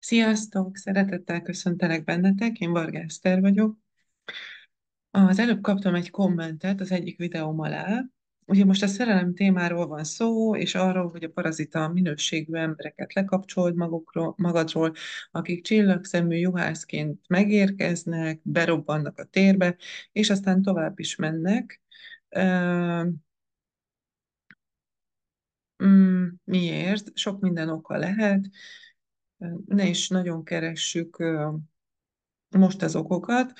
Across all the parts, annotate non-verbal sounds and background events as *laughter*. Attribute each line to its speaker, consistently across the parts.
Speaker 1: Sziasztok! Szeretettel köszöntelek bennetek, én Varga Eszter vagyok. Az előbb kaptam egy kommentet az egyik videóm alá. Ugye most a szerelem témáról van szó, és arról, hogy a parazita minőségű embereket lekapcsold magukról, magadról, akik csillagszemű juhászként megérkeznek, berobbannak a térbe, és aztán tovább is mennek. Mm, miért? Sok minden oka lehet. Ne is nagyon keressük most az okokat.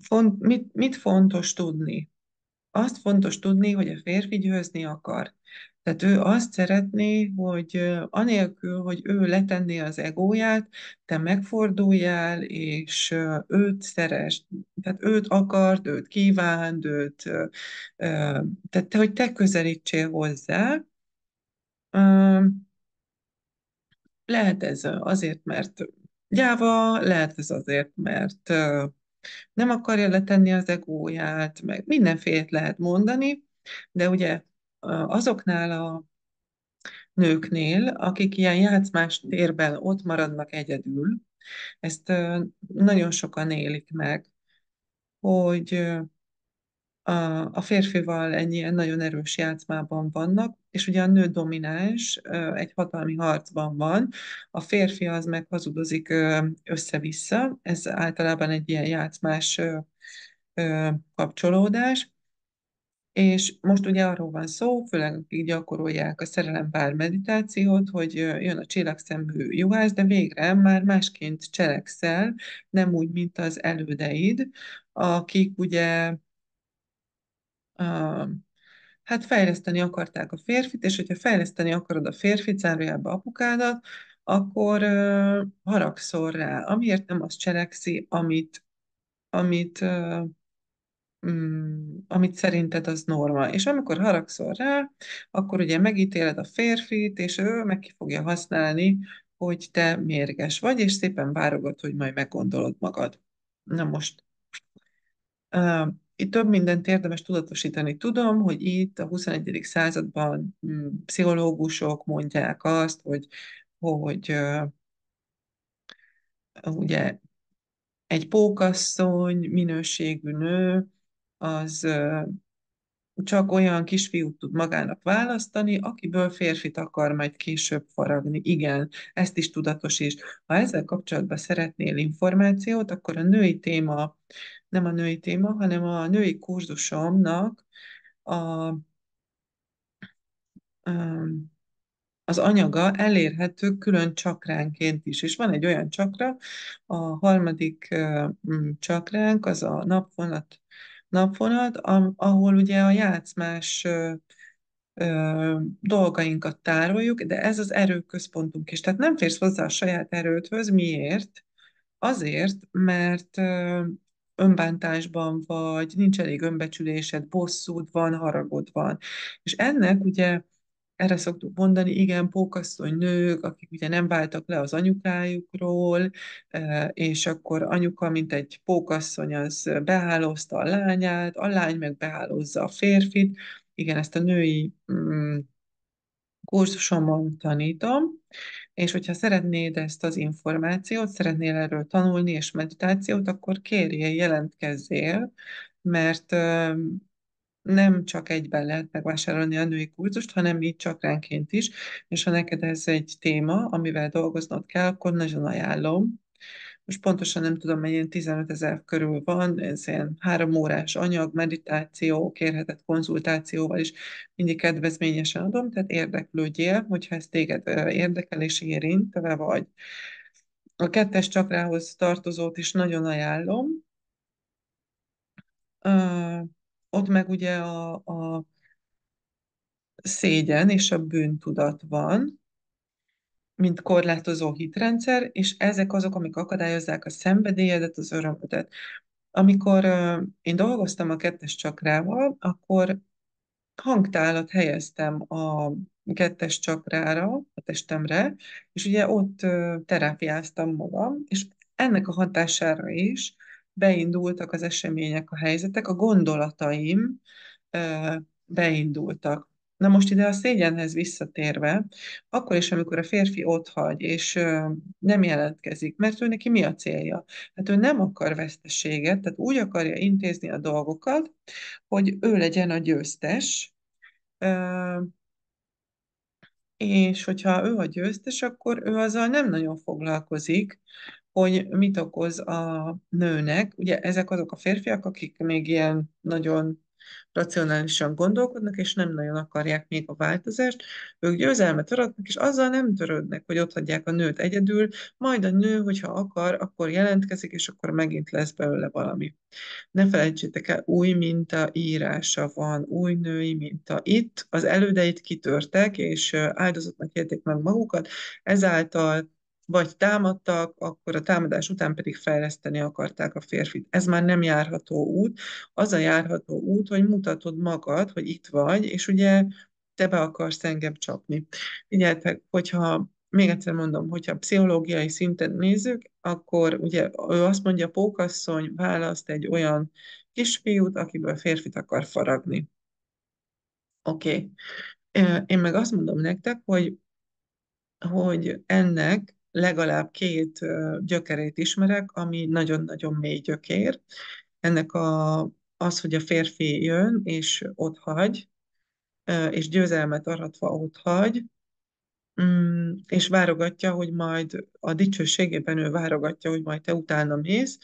Speaker 1: Font, mit, mit fontos tudni? Azt fontos tudni, hogy a férfi győzni akar. Tehát ő azt szeretné, hogy anélkül, hogy ő letenné az egóját, te megforduljál, és őt szeres. Tehát őt akart, őt kívánt, őt, tehát hogy te közelítsél hozzá. Lehet ez azért, mert gyáva, lehet ez azért, mert nem akarja letenni az egóját, meg mindenfélét lehet mondani, de ugye azoknál a nőknél, akik ilyen játszmás térben ott maradnak egyedül, ezt nagyon sokan élik meg, hogy a, a férfival ennyi nagyon erős játszmában vannak, és ugye a nő domináns, egy hatalmi harcban van, a férfi az meg hazudozik össze-vissza, ez általában egy ilyen játszmás kapcsolódás, és most ugye arról van szó, főleg akik gyakorolják a szerelembár meditációt, hogy jön a csillagszemű juhász, de végre már másként cselekszel, nem úgy, mint az elődeid, akik ugye hát fejleszteni akarták a férfit, és hogyha fejleszteni akarod a férfit, zárójelbe apukádat, akkor uh, haragszol rá, amiért nem azt cselekszi, amit, amit, uh, um, amit szerinted az norma. És amikor haragszol rá, akkor ugye megítéled a férfit, és ő meg ki fogja használni, hogy te mérges vagy, és szépen várogat, hogy majd meggondolod magad. Na most, uh, itt több mindent érdemes tudatosítani. Tudom, hogy itt a 21. században mm, pszichológusok mondják azt, hogy, hogy ugye egy pókasszony, minőségű nő, az csak olyan kisfiút tud magának választani, akiből férfit akar majd később faragni. Igen, ezt is tudatos is. Ha ezzel kapcsolatban szeretnél információt, akkor a női téma, nem a női téma, hanem a női kurzusomnak a, az anyaga elérhető külön csakránként is. És van egy olyan csakra, a harmadik csakránk, az a napvonat napvonat, ahol ugye a játszmás dolgainkat tároljuk, de ez az erőközpontunk is. Tehát nem férsz hozzá a saját erődhöz. Miért? Azért, mert önbántásban vagy, nincs elég önbecsülésed, bosszúd van, haragod van. És ennek ugye erre szoktuk mondani, igen, pókasszony nők, akik ugye nem váltak le az anyukájukról, e, és akkor anyuka, mint egy pókasszony, az behálózta a lányát, a lány meg behálózza a férfit. Igen, ezt a női mm, kurzusomon tanítom, és hogyha szeretnéd ezt az információt, szeretnél erről tanulni és meditációt, akkor kérjél, jelentkezzél, mert nem csak egyben lehet megvásárolni a női kurzust, hanem így ránként is, és ha neked ez egy téma, amivel dolgoznod kell, akkor nagyon ajánlom. Most pontosan nem tudom, mennyi 15 ezer körül van, ez ilyen három órás anyag, meditáció, kérhetett konzultációval is mindig kedvezményesen adom, tehát érdeklődjél, hogyha ez téged érdekel és érint, vagy. A kettes csakrához tartozót is nagyon ajánlom ott meg ugye a, a szégyen és a bűntudat van, mint korlátozó hitrendszer, és ezek azok, amik akadályozzák a szenvedélyedet, az örömödet. Amikor uh, én dolgoztam a kettes csakrával, akkor hangtálat helyeztem a kettes csakrára, a testemre, és ugye ott uh, terápiáztam magam, és ennek a hatására is beindultak az események, a helyzetek, a gondolataim beindultak. Na most ide a szégyenhez visszatérve, akkor is, amikor a férfi ott hagy, és ö, nem jelentkezik, mert ő neki mi a célja? Hát ő nem akar veszteséget, tehát úgy akarja intézni a dolgokat, hogy ő legyen a győztes, ö, és hogyha ő a győztes, akkor ő azzal nem nagyon foglalkozik, hogy mit okoz a nőnek. Ugye ezek azok a férfiak, akik még ilyen nagyon racionálisan gondolkodnak, és nem nagyon akarják még a változást. Ők győzelmet aratnak, és azzal nem törődnek, hogy ott hagyják a nőt egyedül, majd a nő, hogyha akar, akkor jelentkezik, és akkor megint lesz belőle valami. Ne felejtsétek el, új minta írása van, új női minta. Itt az elődeit kitörtek, és áldozatnak élték meg magukat, ezáltal vagy támadtak, akkor a támadás után pedig fejleszteni akarták a férfit. Ez már nem járható út. Az a járható út, hogy mutatod magad, hogy itt vagy, és ugye te be akarsz engem csapni. Figyeljetek, hogyha még egyszer mondom, hogyha pszichológiai szinten nézzük, akkor ugye ő azt mondja, pókasszony választ egy olyan kisfiút, akiből férfit akar faragni. Oké. Okay. Én meg azt mondom nektek, hogy, hogy ennek legalább két gyökerét ismerek, ami nagyon-nagyon mély gyökér. Ennek a, az, hogy a férfi jön, és ott hagy, és győzelmet aratva ott hagy, mm, és várogatja, hogy majd a dicsőségében ő várogatja, hogy majd te utána mész.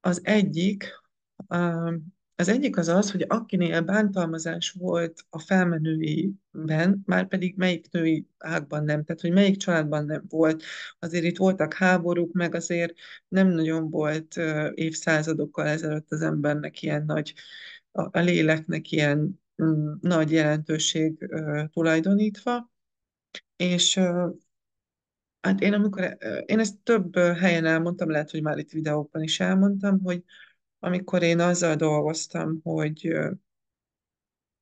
Speaker 1: Az egyik, az egyik az az, hogy akinél bántalmazás volt a felmenőiben, már pedig melyik női ágban nem, tehát hogy melyik családban nem volt. Azért itt voltak háborúk, meg azért nem nagyon volt évszázadokkal ezelőtt az embernek ilyen nagy, a, léleknek ilyen mm, nagy jelentőség tulajdonítva. És hát én amikor, én ezt több helyen elmondtam, lehet, hogy már itt videókban is elmondtam, hogy amikor én azzal dolgoztam, hogy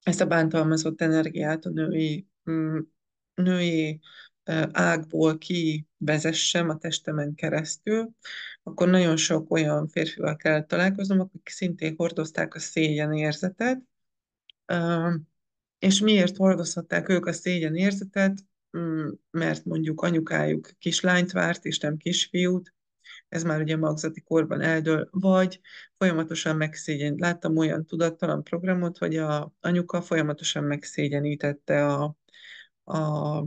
Speaker 1: ezt a bántalmazott energiát a női, mm, női ágból kivezessem a testemen keresztül, akkor nagyon sok olyan férfival kellett találkoznom, akik szintén hordozták a szégyen érzetet, és miért hordozhatták ők a szégyen érzetet? Mm, mert mondjuk anyukájuk kislányt várt, és nem kisfiút, ez már ugye magzati korban eldől, vagy folyamatosan megszégyen. Láttam olyan tudattalan programot, hogy a anyuka folyamatosan megszégyenítette a, a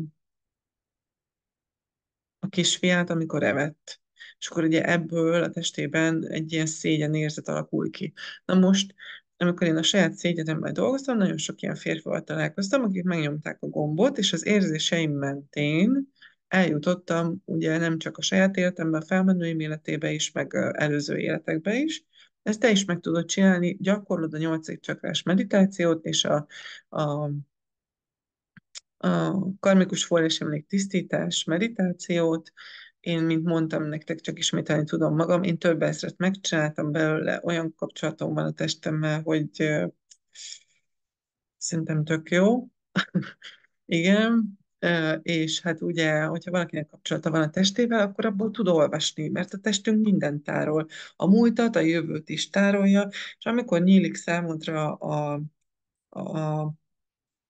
Speaker 1: a kisfiát, amikor evett. És akkor ugye ebből a testében egy ilyen szégyen érzet alakul ki. Na most, amikor én a saját szégyenemmel dolgoztam, nagyon sok ilyen férfival találkoztam, akik megnyomták a gombot, és az érzéseim mentén eljutottam ugye nem csak a saját életemben, a felmenőim életébe is, meg előző életekbe is. Ezt te is meg tudod csinálni, gyakorlod a nyolcig csakrás meditációt, és a, a a karmikus forrásemlék tisztítás, meditációt. Én, mint mondtam nektek, csak ismételni tudom magam, én több ezret megcsináltam belőle, olyan kapcsolatom van a testemmel, hogy uh, szerintem tök jó. *laughs* Igen, és hát ugye, hogyha valakinek kapcsolata van a testével, akkor abból tud olvasni, mert a testünk mindent tárol. A múltat, a jövőt is tárolja, és amikor nyílik számodra a, a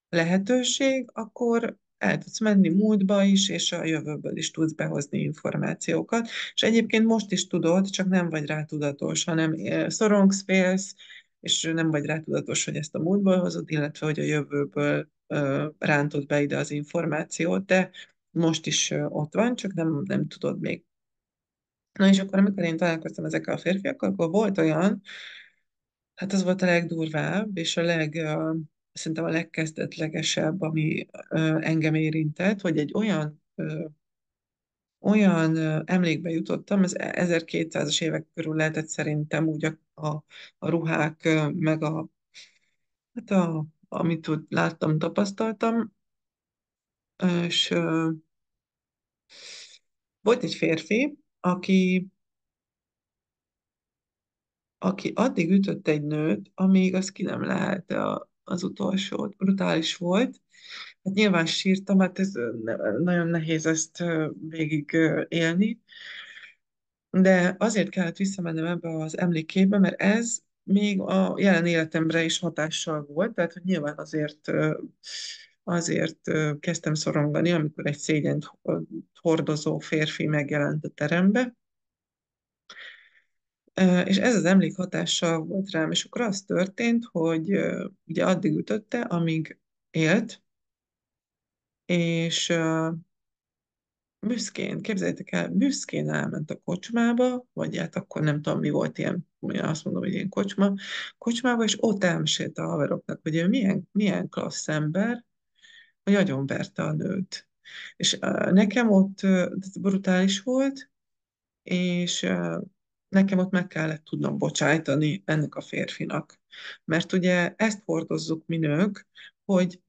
Speaker 1: lehetőség, akkor el tudsz menni múltba is, és a jövőből is tudsz behozni információkat. És egyébként most is tudod, csak nem vagy rá tudatos, hanem szorongsz, félsz, és nem vagy rá tudatos, hogy ezt a múltból hozod, illetve hogy a jövőből rántod be ide az információt, de most is ott van, csak nem, nem tudod még. Na és akkor, amikor én találkoztam ezekkel a férfiakkal, akkor volt olyan, hát az volt a legdurvább, és a leg, szerintem a legkezdetlegesebb, ami engem érintett, hogy egy olyan olyan emlékbe jutottam, ez 1200-as évek körül lehetett szerintem úgy a, a, a ruhák, meg a, hát a, amit úgy láttam, tapasztaltam, és volt egy férfi, aki, aki addig ütött egy nőt, amíg az ki nem lehelte a, az utolsót. Brutális volt. Hát nyilván sírtam, hát ez nagyon nehéz ezt végig élni, de azért kellett visszamennem ebbe az emlékébe, mert ez még a jelen életemre is hatással volt, tehát hogy nyilván azért, azért kezdtem szorongani, amikor egy szégyent hordozó férfi megjelent a terembe, és ez az emlék hatással volt rám, és akkor az történt, hogy ugye addig ütötte, amíg élt, és ö, büszkén, képzeljétek el, büszkén elment a kocsmába, vagy hát akkor nem tudom, mi volt ilyen, azt mondom, hogy ilyen kocsma, kocsmába, és ott elmesélte a haveroknak, hogy ő milyen, milyen klassz ember, hogy agyonverte a nőt. És uh, nekem ott uh, brutális volt, és uh, nekem ott meg kellett tudnom bocsájtani ennek a férfinak. Mert ugye ezt hordozzuk mi nők, hogy,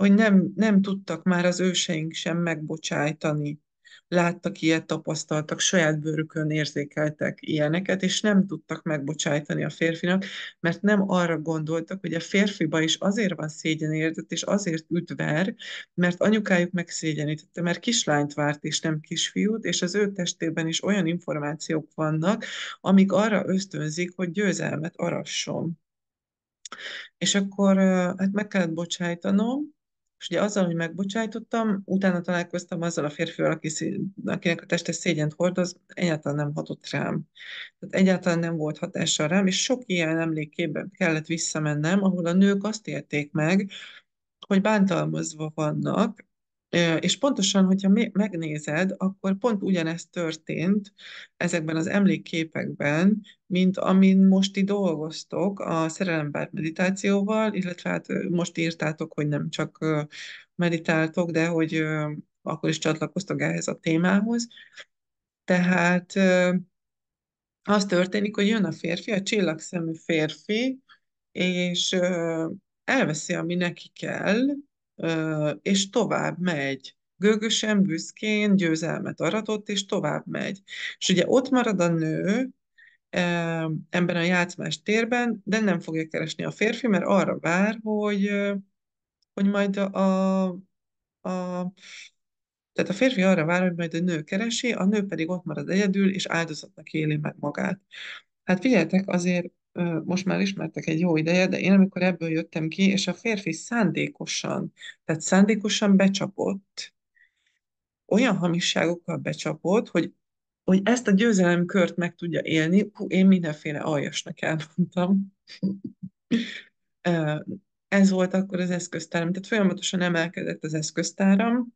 Speaker 1: hogy nem, nem tudtak már az őseink sem megbocsájtani láttak ilyet, tapasztaltak, saját bőrükön érzékeltek ilyeneket, és nem tudtak megbocsájtani a férfinak, mert nem arra gondoltak, hogy a férfiba is azért van szégyenérzet, és azért üdver, mert anyukájuk megszégyenítette, mert kislányt várt, és nem kisfiút, és az ő testében is olyan információk vannak, amik arra ösztönzik, hogy győzelmet arasson. És akkor hát meg kellett bocsájtanom, és ugye azzal, hogy megbocsájtottam, utána találkoztam azzal a férfival, aki, akinek a teste szégyent hordoz, egyáltalán nem hatott rám. Tehát egyáltalán nem volt hatással rám, és sok ilyen emlékében kellett visszamennem, ahol a nők azt élték meg, hogy bántalmazva vannak, és pontosan, hogyha megnézed, akkor pont ugyanezt történt ezekben az emlékképekben, mint amin most ti dolgoztok a szerelembár meditációval, illetve hát most írtátok, hogy nem csak meditáltok, de hogy akkor is csatlakoztok ehhez a témához. Tehát az történik, hogy jön a férfi, a csillagszemű férfi, és elveszi, ami neki kell, és tovább megy. Gőgösen, büszkén győzelmet aratott, és tovább megy. És ugye ott marad a nő ebben a játszmás térben, de nem fogja keresni a férfi, mert arra vár, hogy, hogy majd a, a tehát a férfi arra vár, hogy majd a nő keresi, a nő pedig ott marad egyedül, és áldozatnak éli meg magát. Hát figyeljetek, azért most már ismertek egy jó ideje, de én amikor ebből jöttem ki, és a férfi szándékosan, tehát szándékosan becsapott, olyan hamisságokkal becsapott, hogy, hogy ezt a győzelemkört meg tudja élni, hú, én mindenféle aljasnak elmondtam. Ez volt akkor az eszköztáram, tehát folyamatosan emelkedett az eszköztáram,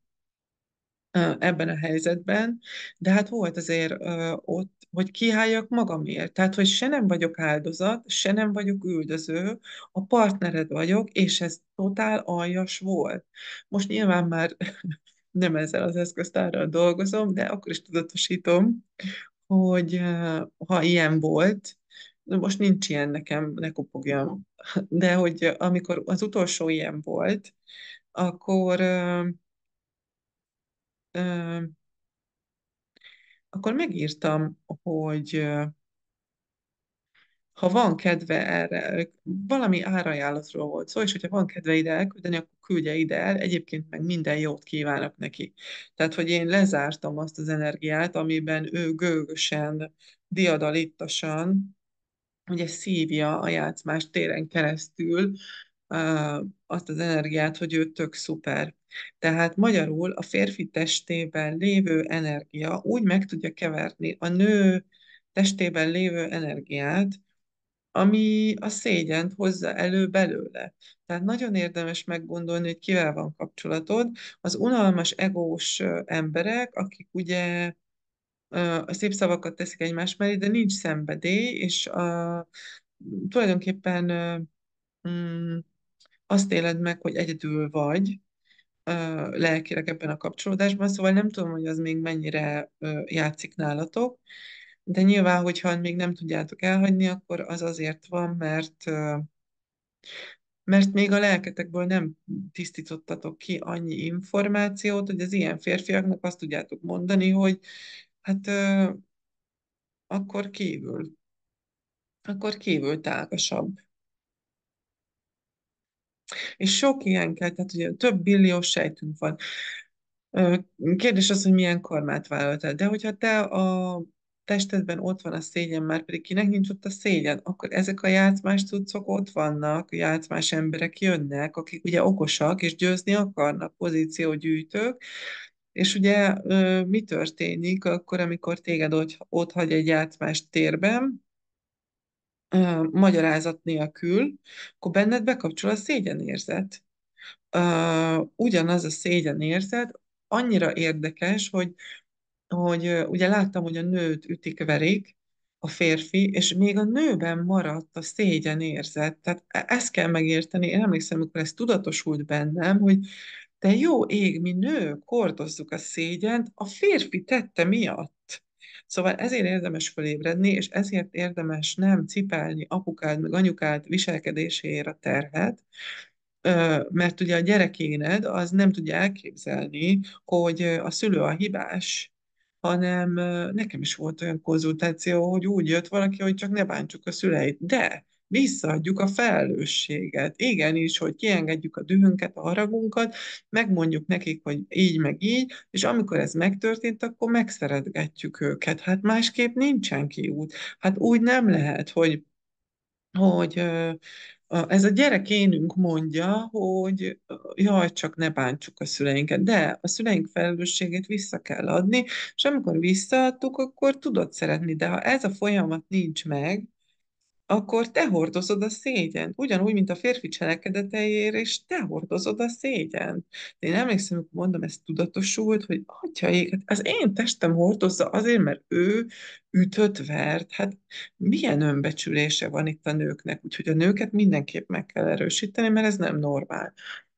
Speaker 1: ebben a helyzetben, de hát volt azért ott, hogy kiálljak magamért. Tehát, hogy se nem vagyok áldozat, se nem vagyok üldöző, a partnered vagyok, és ez totál aljas volt. Most nyilván már *laughs* nem ezzel az eszköztárral dolgozom, de akkor is tudatosítom, hogy ha ilyen volt, most nincs ilyen nekem, ne kopogjam, de hogy amikor az utolsó ilyen volt, akkor akkor megírtam, hogy ha van kedve erre, valami árajánlatról volt szó, és hogyha van kedve ide elküldeni, akkor küldje ide el, egyébként meg minden jót kívánok neki. Tehát, hogy én lezártam azt az energiát, amiben ő gőgösen, diadalittasan, ugye szívja a játszmás téren keresztül azt az energiát, hogy ő tök szuper. Tehát magyarul a férfi testében lévő energia úgy meg tudja keverni a nő testében lévő energiát, ami a szégyent hozza elő belőle. Tehát nagyon érdemes meggondolni, hogy kivel van kapcsolatod. Az unalmas, egós emberek, akik ugye a szép szavakat teszik egymás mellé, de nincs szenvedély, és a, tulajdonképpen mm, azt éled meg, hogy egyedül vagy, lelkileg ebben a kapcsolódásban, szóval nem tudom, hogy az még mennyire játszik nálatok, de nyilván, hogyha még nem tudjátok elhagyni, akkor az azért van, mert mert még a lelketekből nem tisztítottatok ki annyi információt, hogy az ilyen férfiaknak azt tudjátok mondani, hogy hát akkor kívül, akkor kívül tágasabb. És sok ilyen kell, tehát ugye több billiós sejtünk van. Kérdés az, hogy milyen kormát vállaltál. De hogyha te a testedben ott van a szégyen, már pedig kinek nincs ott a szégyen, akkor ezek a játszmás cuccok ott vannak, játszmás emberek jönnek, akik ugye okosak, és győzni akarnak, pozíciógyűjtők, és ugye mi történik akkor, amikor téged ott, hagy egy játszmás térben, magyarázat nélkül, akkor benned bekapcsol a szégyenérzet. Ugyanaz a szégyenérzet annyira érdekes, hogy hogy ugye láttam, hogy a nőt ütik-verik, a férfi, és még a nőben maradt a szégyen érzet. Tehát e- ezt kell megérteni. Én emlékszem, amikor ez tudatosult bennem, hogy de jó ég, mi nők hordozzuk a szégyent a férfi tette miatt. Szóval ezért érdemes felébredni, és ezért érdemes nem cipelni apukád meg anyukád viselkedéséért a terhet, mert ugye a gyerekéned az nem tudja elképzelni, hogy a szülő a hibás, hanem nekem is volt olyan konzultáció, hogy úgy jött valaki, hogy csak ne bántsuk a szüleit, de visszaadjuk a felelősséget. Igenis, hogy kiengedjük a dühünket, a haragunkat, megmondjuk nekik, hogy így meg így, és amikor ez megtörtént, akkor megszeretgetjük őket. Hát másképp nincsen kiút. Hát úgy nem lehet, hogy hogy ez a gyerekénünk mondja, hogy jaj, csak ne bántsuk a szüleinket, de a szüleink felelősségét vissza kell adni, és amikor visszaadtuk, akkor tudod szeretni, de ha ez a folyamat nincs meg, akkor te hordozod a szégyent. Ugyanúgy, mint a férfi cselekedeteiért, és te hordozod a szégyent. De én emlékszem, hogy mondom, ez tudatosult, hogy atyaik, hát az én testem hordozza azért, mert ő ütött, vert. Hát milyen önbecsülése van itt a nőknek, úgyhogy a nőket mindenképp meg kell erősíteni, mert ez nem normál.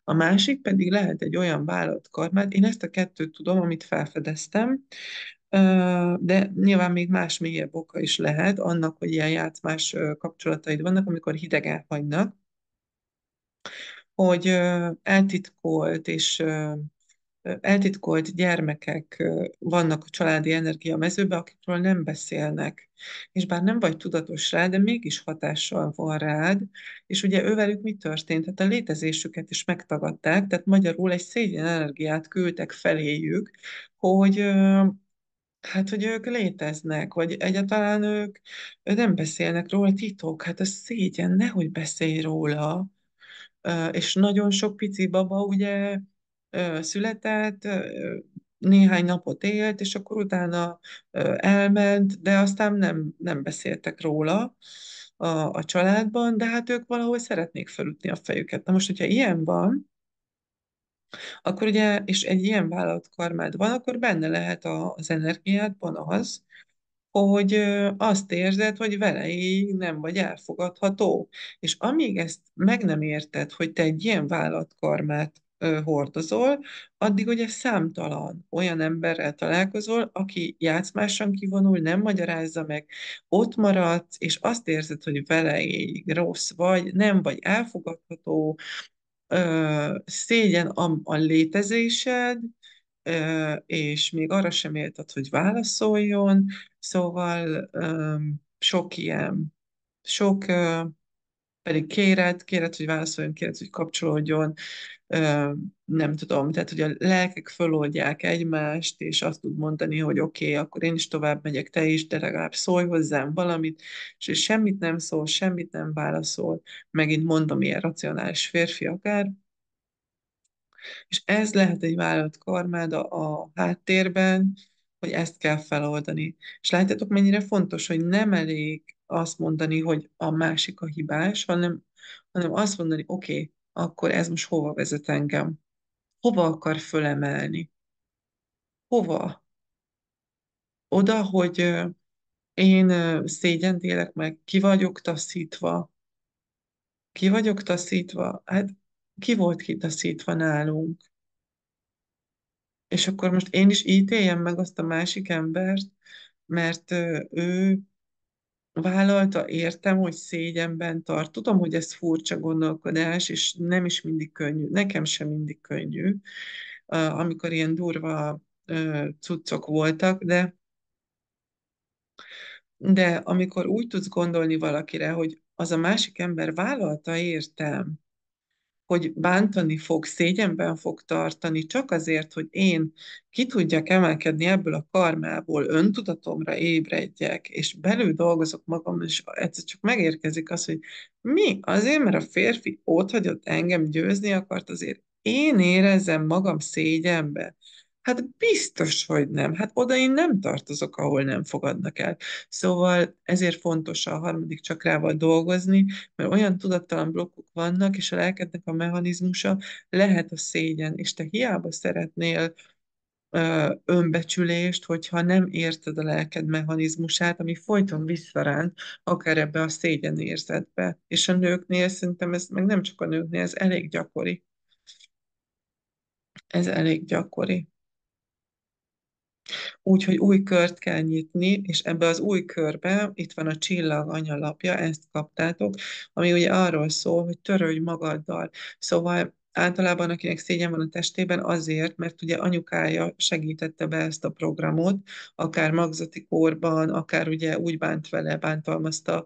Speaker 1: A másik pedig lehet egy olyan vállalatkarmát, én ezt a kettőt tudom, amit felfedeztem, de nyilván még más mélyebb oka is lehet annak, hogy ilyen játszmás kapcsolataid vannak, amikor hidegen hagynak, hogy eltitkolt és eltitkolt gyermekek vannak a családi energia mezőben, akikről nem beszélnek. És bár nem vagy tudatos rá, de mégis hatással van rád, és ugye ővelük mi történt? Hát a létezésüket is megtagadták, tehát magyarul egy szégyen energiát küldtek feléjük, hogy Hát, hogy ők léteznek, vagy egyáltalán ők nem beszélnek róla, titok, hát a szégyen, nehogy beszélj róla. És nagyon sok pici baba ugye született, néhány napot élt, és akkor utána elment, de aztán nem, nem beszéltek róla a, a családban, de hát ők valahol szeretnék felütni a fejüket. Na most, hogyha ilyen van, akkor ugye, és egy ilyen vállalatkarmád van, akkor benne lehet a, az energiádban az, hogy azt érzed, hogy vele így nem vagy elfogadható. És amíg ezt meg nem érted, hogy te egy ilyen vállalatkarmát hordozol, addig ugye számtalan olyan emberrel találkozol, aki játszmásan kivonul, nem magyarázza meg, ott maradsz, és azt érzed, hogy vele így rossz vagy, nem vagy elfogadható, ö, szégyen a, a létezésed, ö, és még arra sem élted, hogy válaszoljon, szóval ö, sok ilyen, sok ö, pedig kéred, kéred, hogy válaszoljon, kéred, hogy kapcsolódjon, nem tudom, tehát hogy a lelkek föloldják egymást, és azt tud mondani, hogy oké, okay, akkor én is tovább megyek, te is, de legalább szólj hozzám valamit, és semmit nem szól, semmit nem válaszol, megint mondom, ilyen racionális férfi akár, és ez lehet egy vállalat karmád a, a háttérben, hogy ezt kell feloldani. És látjátok, mennyire fontos, hogy nem elég azt mondani, hogy a másik a hibás, hanem, hanem azt mondani, oké, okay, akkor ez most hova vezet engem? Hova akar fölemelni? Hova? Oda, hogy én szégyent élek meg, ki vagyok taszítva. Ki vagyok taszítva? Hát ki volt kitaszítva nálunk? És akkor most én is ítéljem meg azt a másik embert, mert ő vállalta, értem, hogy szégyenben tart. Tudom, hogy ez furcsa gondolkodás, és nem is mindig könnyű. Nekem sem mindig könnyű, amikor ilyen durva cuccok voltak, de, de amikor úgy tudsz gondolni valakire, hogy az a másik ember vállalta, értem, hogy bántani fog, szégyenben fog tartani, csak azért, hogy én ki tudjak emelkedni ebből a karmából, öntudatomra ébredjek, és belül dolgozok magam, és egyszer csak megérkezik az, hogy mi? Azért, mert a férfi ott hagyott engem győzni akart, azért én érezzem magam szégyenbe. Hát biztos, hogy nem. Hát oda én nem tartozok, ahol nem fogadnak el. Szóval ezért fontos a harmadik csakrával dolgozni, mert olyan tudattalan blokkok vannak, és a lelkednek a mechanizmusa lehet a szégyen, és te hiába szeretnél önbecsülést, hogyha nem érted a lelked mechanizmusát, ami folyton visszaránt, akár ebbe a szégyen érzetbe. És a nőknél szerintem ez, meg nem csak a nőknél, ez elég gyakori. Ez elég gyakori. Úgyhogy új kört kell nyitni, és ebbe az új körbe, itt van a csillag anyalapja, ezt kaptátok, ami ugye arról szól, hogy törődj magaddal. Szóval általában akinek szégyen van a testében azért, mert ugye anyukája segítette be ezt a programot, akár magzati korban, akár ugye úgy bánt vele, bántalmazta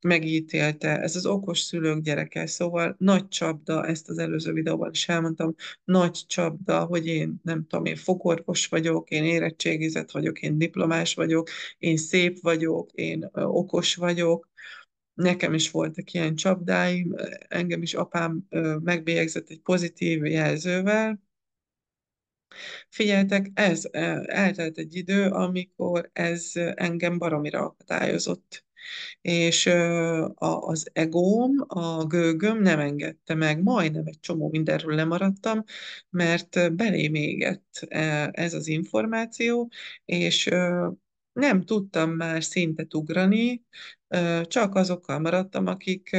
Speaker 1: megítélte. Ez az okos szülők gyereke, szóval nagy csapda, ezt az előző videóban is elmondtam, nagy csapda, hogy én nem tudom, én fogorvos vagyok, én érettségizett vagyok, én diplomás vagyok, én szép vagyok, én okos vagyok, Nekem is voltak ilyen csapdáim, engem is apám megbélyegzett egy pozitív jelzővel. Figyeltek, ez eltelt egy idő, amikor ez engem baromira akadályozott és az egóm, a gőgöm nem engedte meg, majdnem egy csomó mindenről lemaradtam, mert belém égett e, ez az információ, és nem tudtam már szintet ugrani, csak azokkal maradtam, akik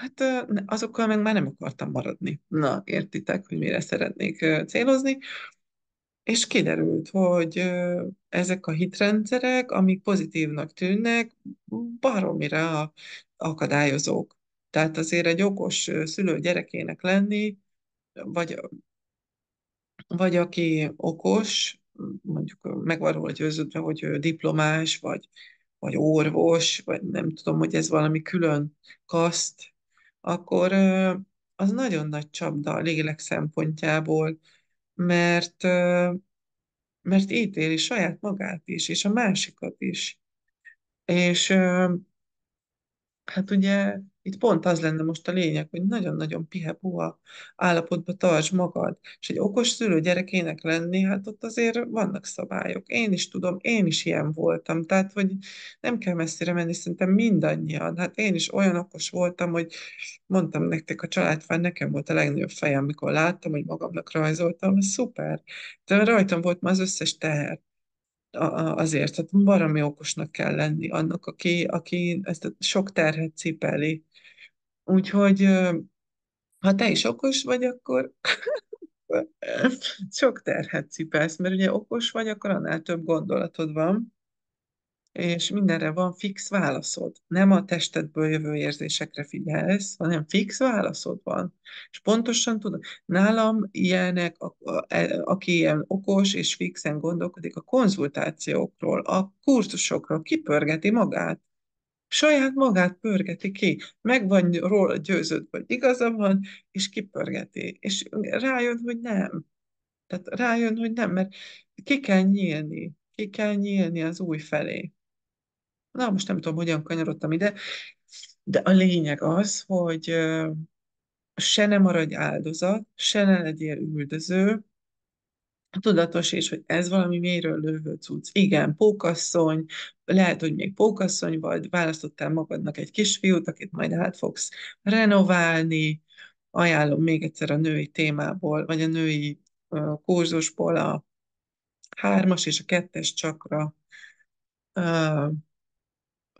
Speaker 1: Hát azokkal meg már nem akartam maradni. Na, értitek, hogy mire szeretnék célozni. És kiderült, hogy ezek a hitrendszerek, amik pozitívnak tűnnek, baromira akadályozók. Tehát azért egy okos szülő gyerekének lenni, vagy, vagy aki okos, mondjuk meg van róla győződve, hogy ő diplomás, vagy, vagy orvos, vagy nem tudom, hogy ez valami külön kaszt, akkor az nagyon nagy csapda a lélek szempontjából, mert mert ítéli saját magát is, és a másikat is. És hát ugye itt pont az lenne most a lényeg, hogy nagyon-nagyon pihe-puha állapotba tartsd magad. És egy okos szülő gyerekének lenni, hát ott azért vannak szabályok. Én is tudom, én is ilyen voltam. Tehát, hogy nem kell messzire menni, szerintem mindannyian. Hát én is olyan okos voltam, hogy mondtam nektek, a családfán nekem volt a legnagyobb fejem, amikor láttam, hogy magamnak rajzoltam, szuper. De rajtam volt már az összes teher azért, tehát baromi okosnak kell lenni annak, aki, aki ezt a sok terhet cipeli. Úgyhogy ha te is okos vagy, akkor *laughs* sok terhet cipelsz, mert ugye okos vagy, akkor annál több gondolatod van, és mindenre van fix válaszod. Nem a testedből jövő érzésekre figyelsz, hanem fix válaszod van. És pontosan tudod, nálam ilyenek, a, e- aki ilyen okos és fixen gondolkodik a konzultációkról, a kurzusokról, kipörgeti magát. Saját magát pörgeti ki, meg van róla győződve, hogy igaza van, és kipörgeti. És rájön, hogy nem. Tehát rájön, hogy nem, mert ki kell nyílni, ki kell nyílni az új felé. Na, most nem tudom, hogyan kanyarodtam ide, de a lényeg az, hogy se ne maradj áldozat, se ne legyél üldöző, tudatos és hogy ez valami mélyről lövő cucc. Igen, pókasszony, lehet, hogy még pókasszony vagy, választottál magadnak egy kisfiút, akit majd át fogsz renoválni. Ajánlom még egyszer a női témából, vagy a női ö, kurzusból a hármas és a kettes csakra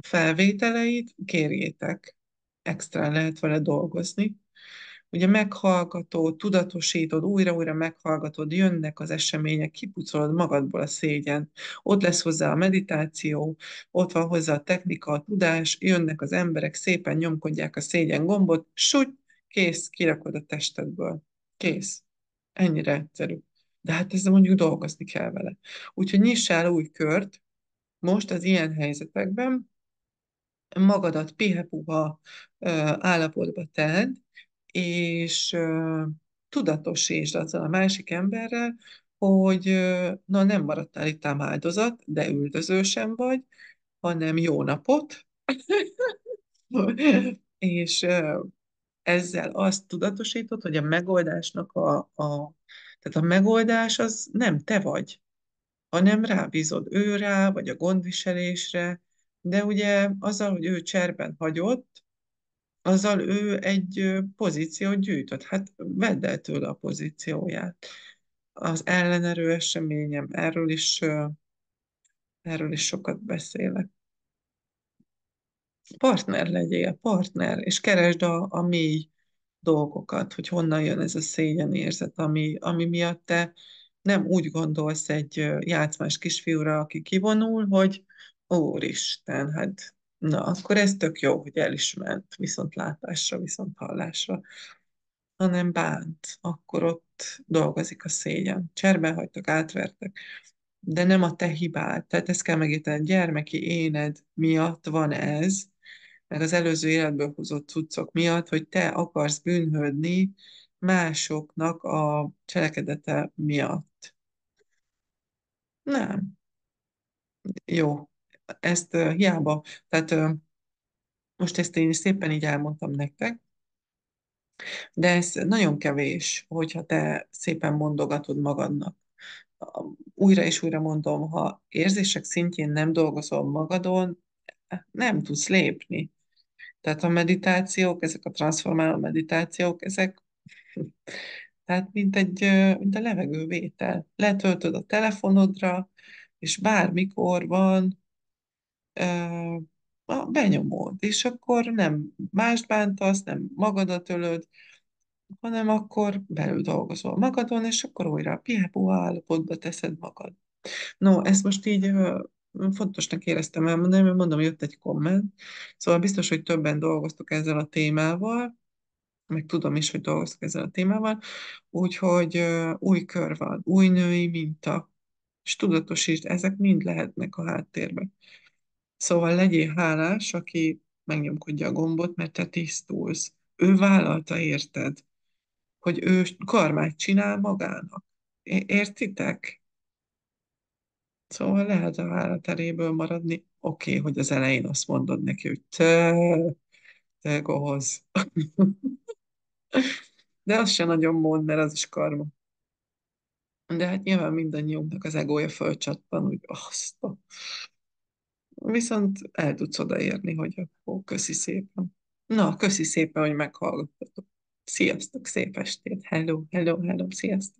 Speaker 1: felvételeit, kérjétek, extra lehet vele dolgozni. Ugye meghallgatod, tudatosítod, újra-újra meghallgatod, jönnek az események, kipucolod magadból a szégyen. Ott lesz hozzá a meditáció, ott van hozzá a technika, a tudás, jönnek az emberek, szépen nyomkodják a szégyen gombot, súgy, kész, kirakod a testedből. Kész. Ennyire egyszerű. De hát ezzel mondjuk dolgozni kell vele. Úgyhogy nyissál új kört, most az ilyen helyzetekben, magadat pihepuha állapotba tedd, és tudatosítsd azzal a másik emberrel, hogy na nem maradtál itt ám áldozat, de üldöző sem vagy, hanem jó napot, *laughs* és ezzel azt tudatosítod, hogy a megoldásnak a, a, tehát a megoldás az nem te vagy, hanem rábízod őrá, vagy a gondviselésre, de ugye azzal, hogy ő cserben hagyott, azzal ő egy pozíciót gyűjtött. Hát vedd el tőle a pozícióját. Az ellenerő eseményem, erről is, erről is sokat beszélek. Partner legyél, partner, és keresd a, a mély dolgokat, hogy honnan jön ez a szégyenérzet, ami, ami miatt te nem úgy gondolsz egy játszmás kisfiúra, aki kivonul, hogy Úristen, hát na, akkor ez tök jó, hogy el is ment, viszont látásra, viszont hallásra, hanem bánt, akkor ott dolgozik a szégyen. Cserben hagytak, átvertek, de nem a te hibád. Tehát ezt kell megérteni, gyermeki éned miatt van ez, meg az előző életből hozott cuccok miatt, hogy te akarsz bűnhődni másoknak a cselekedete miatt. Nem. Jó. Ezt hiába, tehát most ezt én szépen így elmondtam nektek, de ez nagyon kevés, hogyha te szépen mondogatod magadnak. Újra és újra mondom, ha érzések szintjén nem dolgozol magadon, nem tudsz lépni. Tehát a meditációk, ezek a transformáló meditációk, ezek *laughs* tehát mint egy, mint a levegővétel. Letöltöd a telefonodra, és bármikor van, a- benyomod, és akkor nem mást bántasz, nem magadat ölöd, hanem akkor belül dolgozol magadon, és akkor újra a piápó állapotba teszed magad. No, ezt most így fontosnak éreztem elmondani, mert mondom, jött egy komment, szóval biztos, hogy többen dolgoztok ezzel a témával, meg tudom is, hogy dolgoztok ezzel a témával, úgyhogy új kör van, új női minta, és tudatosítsd, ezek mind lehetnek a háttérben. Szóval legyél hálás, aki megnyomkodja a gombot, mert te tisztulsz. Ő vállalta, érted, hogy ő karmát csinál magának. Értitek? Szóval lehet a hálateréből maradni. Oké, okay, hogy az elején azt mondod neki, hogy te, te gohoz. *laughs* De az se nagyon mond, mert az is karma. De hát nyilván mindannyiunknak az egója fölcsattan, úgy azt. Viszont el tudsz odaérni, hogy akkor köszi szépen. Na, köszi szépen, hogy meghallgattatok. Sziasztok, szép estét. Hello, hello, hello, sziasztok.